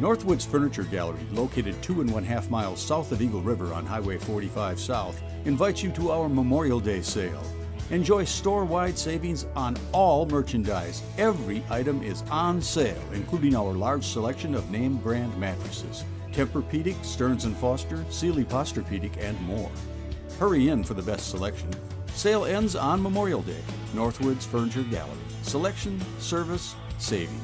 Northwoods Furniture Gallery, located two and one half miles south of Eagle River on Highway 45 South, invites you to our Memorial Day sale. Enjoy store wide savings on all merchandise. Every item is on sale, including our large selection of name brand mattresses Tempur-Pedic, Stearns & Foster, Sealy Posturepedic, and more. Hurry in for the best selection. Sale ends on Memorial Day. Northwoods Furniture Gallery. Selection, service, saving.